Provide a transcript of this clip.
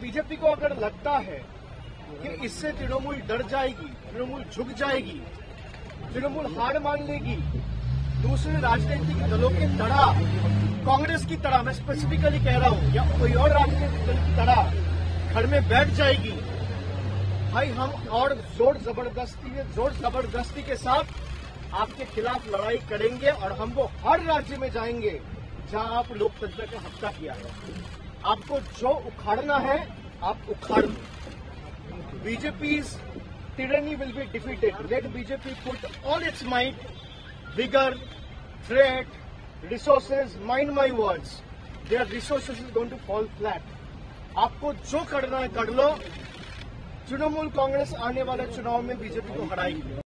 BJP को अगर लगता है कि इससे तृणमूल डर जाएगी, तृणमूल झुक जाएगी, तृणमूल हार मान लेगी, दूसरे राजनीतिक दलों के तरह कांग्रेस की तरह मैं स्पेसिफिकली कह रहा हूँ, या कोई और राजनीतिक दल की तरह घर में बैठ जाएगी, भाई हम और ज़ोर ज़बरदस्ती ज़ोर ज़बरदस्ती के साथ आपके खिलाफ लड़ाई करेंगे और हम वो हर राज्य में जाएँगे, जहाँ आप लोकतंत्र का हत्या किया है। आपको जो उखाड़ना है आप उखाड़ BJP टिडनी will be defeated let BJP put all its mind bigger threat resources mind my words are resources is going to fall flat आपको जो करना है कर लो। तृणमूल कांग्रेस आने वाले चुनाव में बीजेपी को हराएगी।